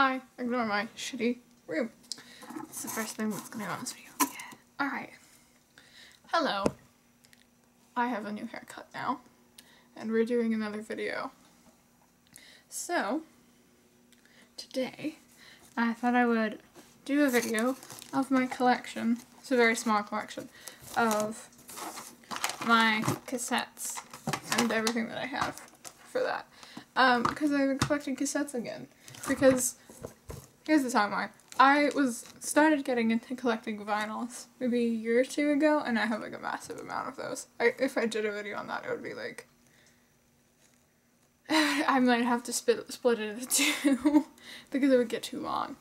Hi, ignore my shitty room. It's the first thing that's gonna go on this video. Yeah. Alright. Hello. I have a new haircut now. And we're doing another video. So, today, I thought I would do a video of my collection. It's a very small collection of my cassettes and everything that I have for that. Um, because I've been collecting cassettes again. Because, here's the timeline. I was started getting into collecting vinyls maybe a year or two ago, and I have like a massive amount of those. I, if I did a video on that, it would be like I might have to split split it into two because it would get too long.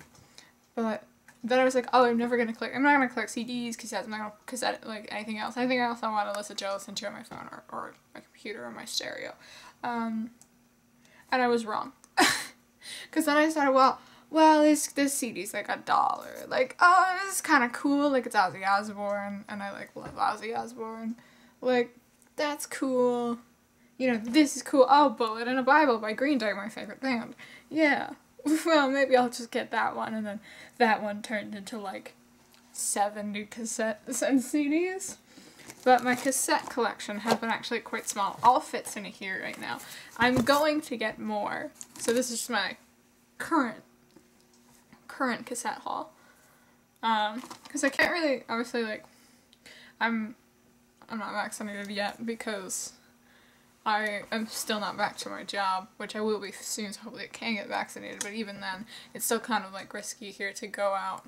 But then I was like, oh, I'm never gonna collect. I'm not gonna collect CDs, cassettes. I'm not gonna cassette like anything else. Anything else I want to listen to, on my phone or, or my computer or my stereo. Um, and I was wrong. Because then I started, well, well, this this CD's like a dollar. Like, oh, this is kind of cool. Like, it's Ozzy Osbourne, and I like love Ozzy Osbourne. Like, that's cool. You know, this is cool. Oh, Bullet in a Bible by Green Day, my favorite band. Yeah. Well, maybe I'll just get that one, and then that one turned into like 70 cassettes and CDs. But my cassette collection has been actually quite small. All fits in here right now. I'm going to get more. So this is my current current cassette haul. Um, because I can't really, obviously, like, I'm, I'm not vaccinated yet because I am still not back to my job, which I will be soon, so hopefully I can get vaccinated, but even then, it's still kind of, like, risky here to go out,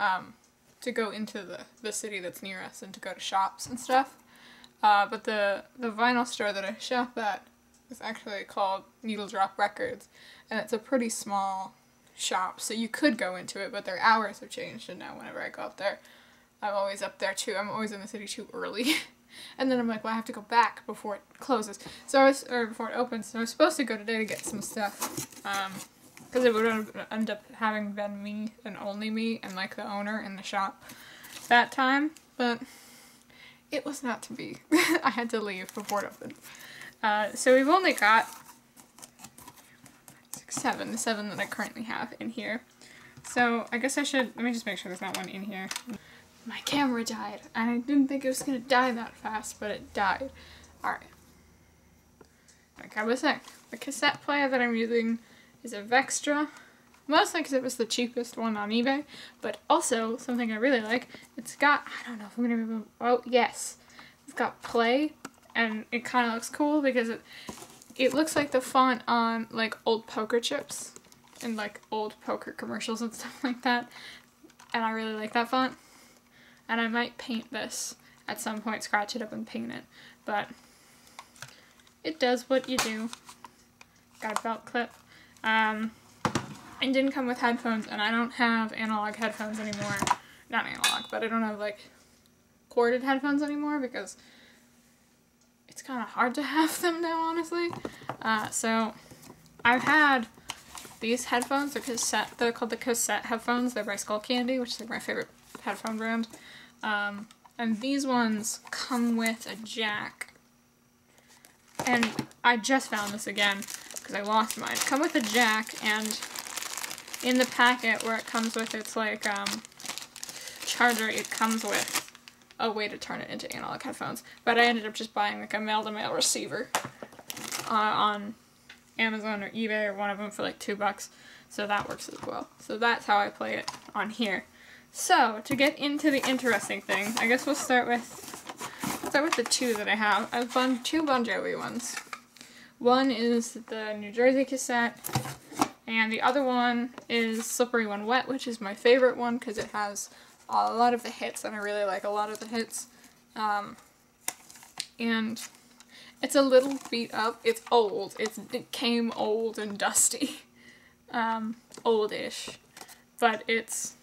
um, to go into the, the city that's near us and to go to shops and stuff. Uh, but the, the vinyl store that I shop at is actually called Needle Drop Records, and it's a pretty small shop, so you could go into it, but their hours have changed, and now whenever I go up there, I'm always up there too. I'm always in the city too early. and then I'm like, well, I have to go back before it closes. So I was, or before it opens. So I was supposed to go today to get some stuff. Um, because it would end up having been me and only me and like the owner in the shop that time. But it was not to be. I had to leave before it opened. Uh, so we've only got seven, the seven that I currently have in here. So I guess I should, let me just make sure there's not one in here. My camera died, and I didn't think it was gonna die that fast, but it died. Alright. Like I was saying, the cassette player that I'm using is a Vextra. Mostly because it was the cheapest one on eBay, but also something I really like. It's got, I don't know if I'm gonna be able, oh yes. It's got play, and it kind of looks cool because it, it looks like the font on like old poker chips and like old poker commercials and stuff like that. And I really like that font. And I might paint this at some point, scratch it up and paint it. But it does what you do. Got a belt clip. Um, it didn't come with headphones and I don't have analog headphones anymore. Not analog, but I don't have like corded headphones anymore because it's kind of hard to have them now, honestly. Uh, so I've had these headphones, they're cassette, they're called the cassette headphones, they're by Skullcandy, which is like my favorite headphone brand. Um, and these ones come with a jack. And I just found this again, because I lost mine. Come with a jack, and in the packet where it comes with its like, um, charger, it comes with a way to turn it into analog headphones. But I ended up just buying like a male-to-male -male receiver uh, on Amazon or eBay or one of them for like two bucks. So that works as well. So that's how I play it on here. So to get into the interesting thing, I guess we'll start with start with the two that I have. I've done two Bon Jovi ones. One is the New Jersey cassette, and the other one is Slippery When Wet, which is my favorite one because it has a lot of the hits, and I really like a lot of the hits. Um, and it's a little beat up. It's old. It's, it came old and dusty. Um, oldish. But it's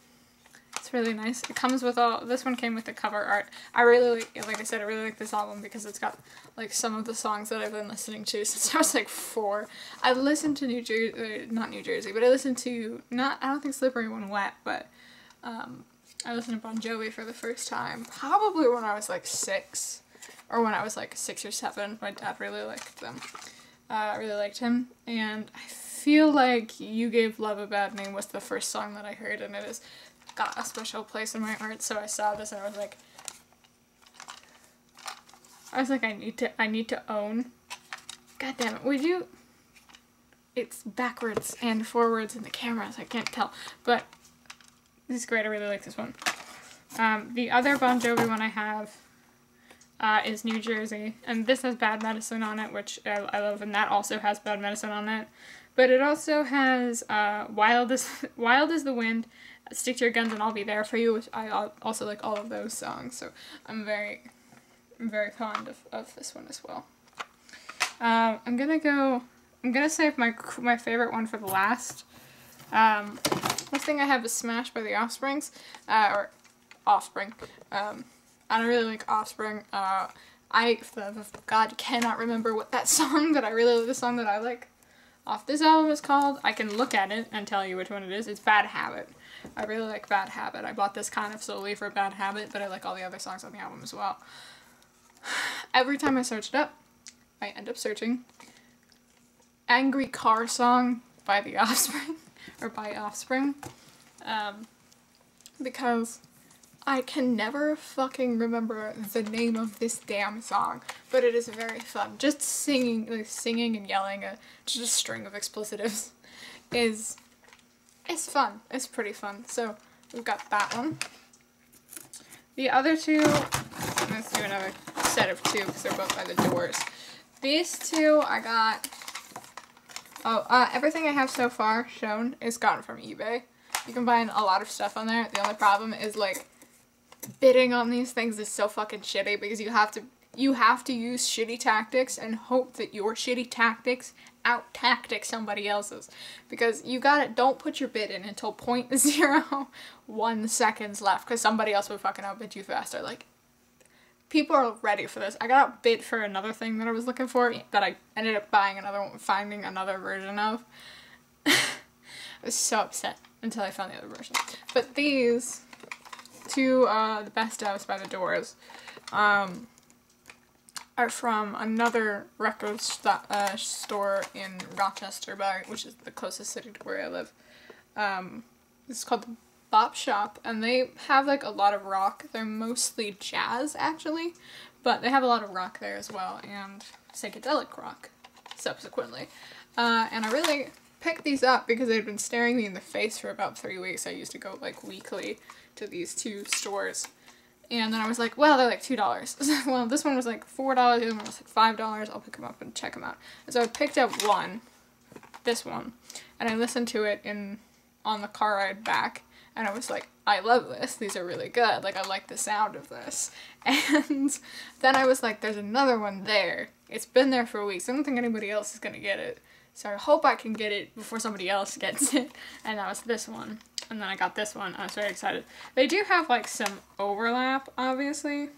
it's really nice. It comes with all, this one came with the cover art. I really, like, like I said, I really like this album because it's got, like, some of the songs that I've been listening to since I was, like, four. I listened to New Jersey, uh, not New Jersey, but I listened to, not, I don't think Slippery When Wet, but, um, I listened to Bon Jovi for the first time, probably when I was like six, or when I was like six or seven. My dad really liked them. Uh, I really liked him, and I feel like You Gave Love a Bad Name was the first song that I heard and it has got a special place in my heart. So I saw this and I was like, I was like, I need to, I need to own. God damn it, would you? It's backwards and forwards in the cameras, I can't tell. But this is great, I really like this one. Um, the other Bon Jovi one I have uh, is New Jersey, and this has Bad Medicine on it, which I, I, love, and that also has Bad Medicine on it. But it also has uh, Wild as Wild as the Wind, Stick to Your Guns, and I'll Be There for You, which I also like all of those songs. So I'm very, I'm very fond of, of this one as well. Um, I'm gonna go. I'm gonna save my my favorite one for the last. Um, first thing I have is Smash by the Offsprings, uh, or Offspring. Um, I don't really like Offspring. Uh, I, God, cannot remember what that song that I really, love, the song that I like off this album is called. I can look at it and tell you which one it is. It's Bad Habit. I really like Bad Habit. I bought this kind of solely for Bad Habit, but I like all the other songs on the album as well. Every time I search it up, I end up searching Angry Car Song by The Offspring, or by Offspring, um, because I can never fucking remember the name of this damn song, but it is very fun. Just singing, like singing and yelling a just a string of explicitives is is fun. It's pretty fun. So we've got that one. The other two, let's do another set of two because they're both by the Doors. These two I got. Oh, uh, everything I have so far shown is gotten from eBay. You can find a lot of stuff on there. The only problem is like bidding on these things is so fucking shitty because you have to you have to use shitty tactics and hope that your shitty tactics out tactic somebody else's because you got it don't put your bid in until point zero one seconds left because somebody else would fucking outbid you faster like people are ready for this. I got a bid for another thing that i was looking for that i ended up buying another one finding another version of. I was so upset until i found the other version. But these to uh, the best ofs by the Doors um, are from another record uh, store in Rochester, by, which is the closest city to where I live. Um, it's called the Bop Shop, and they have like a lot of rock. They're mostly jazz, actually, but they have a lot of rock there as well, and psychedelic rock, subsequently. Uh, and I really picked these up because they'd been staring me in the face for about three weeks. I used to go like weekly to these two stores. And then I was like, well, they're like $2. well, this one was like $4, the other one was like $5. I'll pick them up and check them out. And so I picked up one, this one, and I listened to it in on the car ride back. And I was like, I love this. These are really good. Like, I like the sound of this. And then I was like, there's another one there. It's been there for weeks. I don't think anybody else is going to get it. So I hope I can get it before somebody else gets it. And that was this one. And then I got this one. I was very excited. They do have like some overlap, obviously,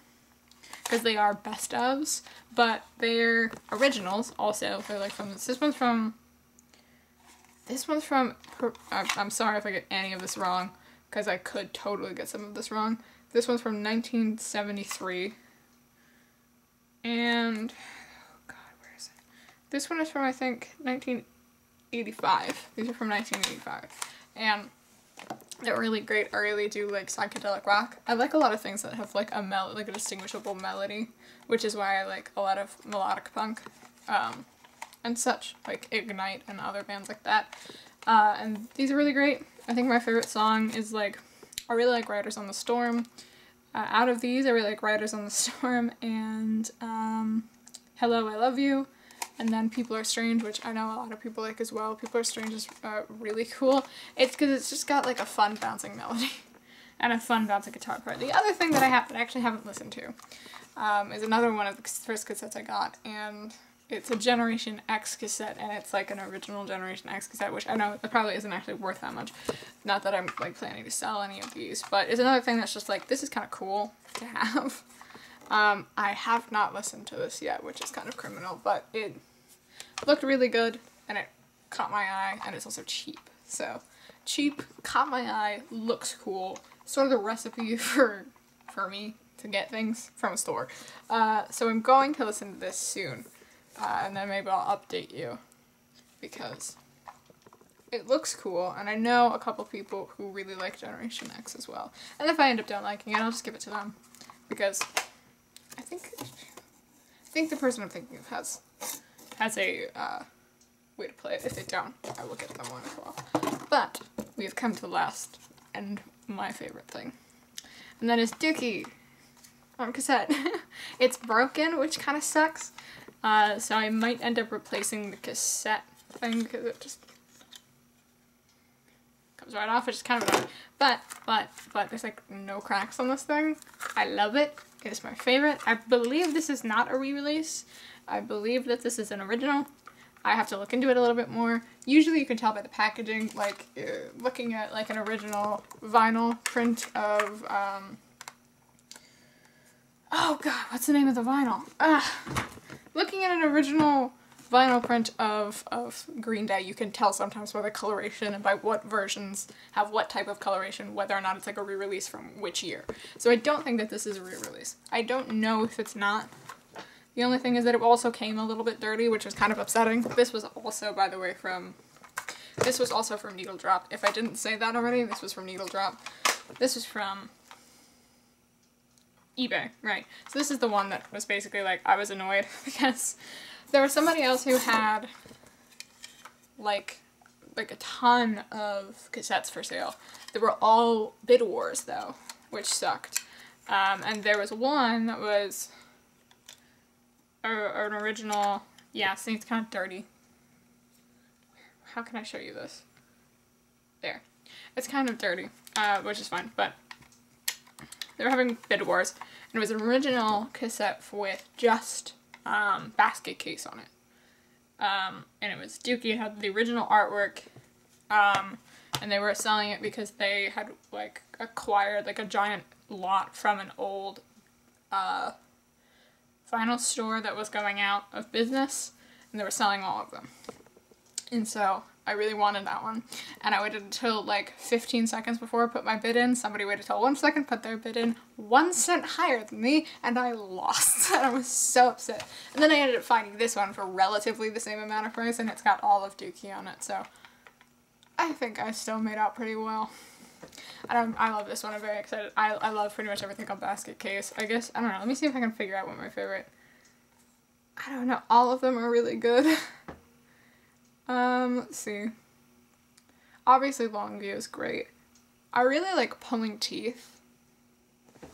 because they are best ofs, but they're originals also. They're like from, this one's from, this one's from, I'm sorry if I get any of this wrong, because I could totally get some of this wrong. This one's from 1973. And, oh god, where is it? This one is from, I think, 1985. These are from 1985. And they're really great. I really do like psychedelic rock. I like a lot of things that have like a mel like a distinguishable melody, which is why I like a lot of melodic punk, um, and such like Ignite and other bands like that. Uh, and these are really great. I think my favorite song is like I really like Riders on the Storm. Uh, out of these, I really like Riders on the Storm and um, Hello, I Love You and then People Are Strange, which I know a lot of people like as well. People Are Strange is uh, really cool. It's because it's just got like a fun bouncing melody and a fun bouncing guitar part. The other thing that I have that I actually haven't listened to um, is another one of the first cassettes I got, and it's a Generation X cassette, and it's like an original Generation X cassette, which I know it probably isn't actually worth that much. Not that I'm like planning to sell any of these, but it's another thing that's just like, this is kind of cool to have. Um, I have not listened to this yet, which is kind of criminal, but it looked really good and it caught my eye and it's also cheap. So cheap, caught my eye, looks cool. Sort of the recipe for for me to get things from a store. Uh, so I'm going to listen to this soon. And then maybe I'll update you because it looks cool, and I know a couple people who really like Generation X as well. And if I end up don't liking it, I'll just give it to them because I think I think the person I'm thinking of has has a uh, way to play it. If they don't, I will get them one as well. But we have come to the last and my favorite thing, and that is Dookie on cassette. it's broken, which kind of sucks. Uh, so I might end up replacing the cassette thing because it just comes right off, It's kind of annoying. But, but, but there's like no cracks on this thing. I love it. It is my favorite. I believe this is not a re-release. I believe that this is an original. I have to look into it a little bit more. Usually you can tell by the packaging, like uh, looking at like an original vinyl print of, um, oh god, what's the name of the vinyl? Ah, looking at an original vinyl print of, of Green Day, you can tell sometimes by the coloration and by what versions have what type of coloration, whether or not it's like a re-release from which year. So I don't think that this is a re-release. I don't know if it's not. The only thing is that it also came a little bit dirty, which was kind of upsetting. This was also, by the way, from... This was also from Needle Drop. If I didn't say that already, this was from Needle Drop. This was from eBay, right. So this is the one that was basically like, I was annoyed because there was somebody else who had like like a ton of cassettes for sale. They were all bid wars though, which sucked. Um, and there was one that was a, an original, yeah, see it's kind of dirty. How can I show you this? There. It's kind of dirty, uh, which is fine, but they were having bid wars, and it was an original cassette with just um, basket case on it. Um, and it was Dookie, it had the original artwork, um, and they were selling it because they had, like, acquired, like, a giant lot from an old, uh, vinyl store that was going out of business, and they were selling all of them. And so, I really wanted that one. And I waited until like 15 seconds before I put my bid in. Somebody waited till one second, put their bid in one cent higher than me, and I lost. and I was so upset. And then I ended up finding this one for relatively the same amount of price, and it's got all of Dookie on it, so I think I still made out pretty well. I, I love this one. I'm very excited. I, I love pretty much everything on Basket Case. I guess, I don't know. Let me see if I can figure out what my favorite... I don't know. All of them are really good. Um, let's see. Obviously Longview is great. I really like Pulling Teeth.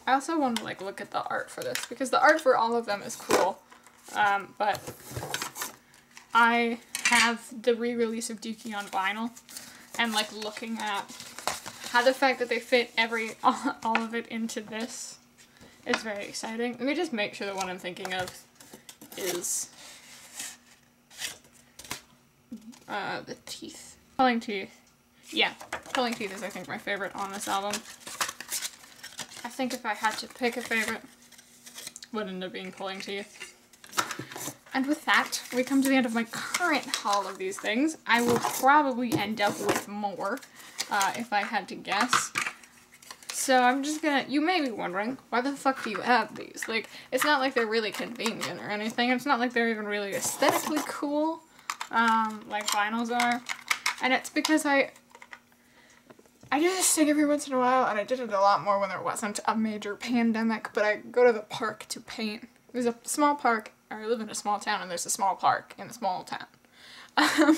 I also want to like look at the art for this because the art for all of them is cool. Um, but I have the re-release of Dookie on vinyl and like looking at how the fact that they fit every all, all of it into this is very exciting. Let me just make sure the one I'm thinking of is uh, the teeth. Pulling Teeth. Yeah, Pulling Teeth is I think my favorite on this album. I think if I had to pick a favorite, would end up being Pulling Teeth. And with that, we come to the end of my current haul of these things. I will probably end up with more, uh, if I had to guess. So I'm just gonna, you may be wondering, why the fuck do you have these? Like, it's not like they're really convenient or anything. It's not like they're even really aesthetically cool um, like vinyls are. And it's because I I do this thing every once in a while, and I did it a lot more when there wasn't a major pandemic, but I go to the park to paint. There's a small park, I live in a small town, and there's a small park in a small town. Um,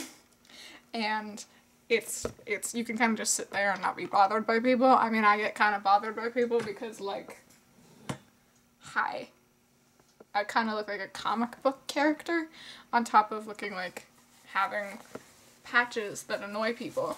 and it's, it's, you can kind of just sit there and not be bothered by people. I mean, I get kind of bothered by people because, like, hi. I kind of look like a comic book character on top of looking like having patches that annoy people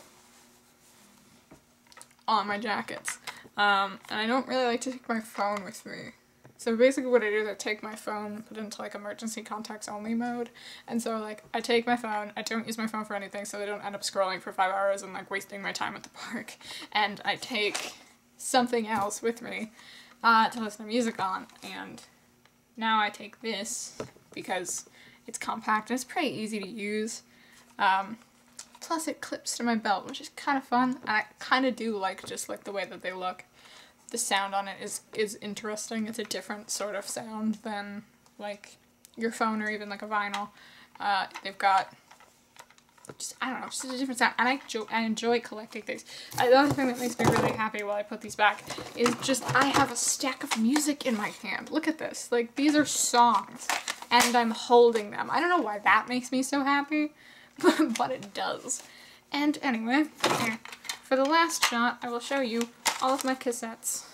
on my jackets. Um, and I don't really like to take my phone with me. So basically what I do is I take my phone, put it into like emergency contacts only mode, and so like I take my phone, I don't use my phone for anything so I don't end up scrolling for five hours and like wasting my time at the park, and I take something else with me uh, to listen to music on, and now I take this because it's compact and it's pretty easy to use. Um, plus it clips to my belt, which is kind of fun. And I kind of do like just like the way that they look. The sound on it is, is interesting. It's a different sort of sound than like your phone or even like a vinyl. Uh, they've got just I don't know, just a different sound. And I enjoy, I enjoy collecting things. I, the other thing that makes me really happy while I put these back is just I have a stack of music in my hand. Look at this. Like these are songs, and I'm holding them. I don't know why that makes me so happy, but, it does. And anyway, for the last shot, I will show you all of my cassettes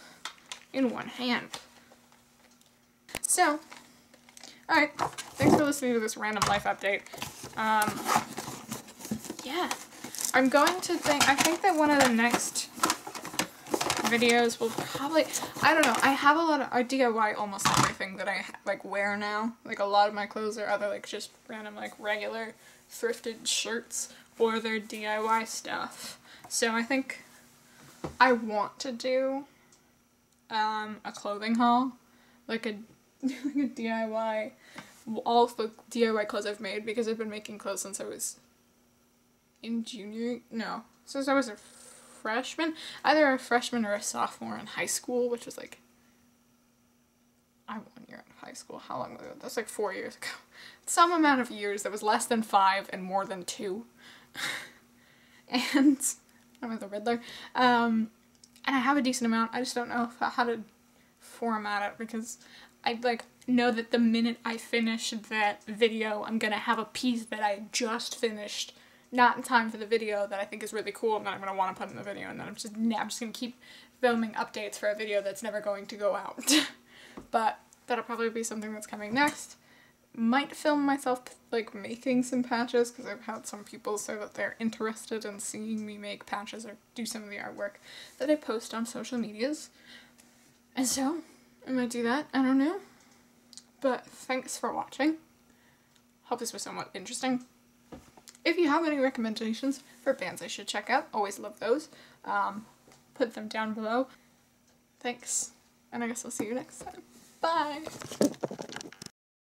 in one hand. So, alright, thanks for listening to this random life update. Um, yeah. I'm going to think, I think that one of the next videos will probably, I don't know, I have a lot of, I DIY almost everything that I like wear now. Like a lot of my clothes are either like just random like regular thrifted shirts or they're DIY stuff. So I think I want to do um, a clothing haul, like a, like a DIY, all the DIY clothes I've made because I've been making clothes since I was in junior, no, since I was a freshman, either a freshman or a sophomore in high school, which was like, I'm one year in high school, how long ago? That's like four years ago. Some amount of years that was less than five and more than two. and, I'm the Riddler. Um, and I have a decent amount, I just don't know how to format it because I like know that the minute I finish that video, I'm gonna have a piece that I just finished not in time for the video that I think is really cool and that I'm going to want to put in the video and then I'm just, I'm just going to keep filming updates for a video that's never going to go out. but that'll probably be something that's coming next. Might film myself like making some patches because I've had some people say that they're interested in seeing me make patches or do some of the artwork that I post on social medias. And so, I might do that, I don't know. But thanks for watching. Hope this was somewhat interesting. If you have any recommendations for bands I should check out, always love those. Um, put them down below. Thanks, and I guess I'll see you next time. Bye!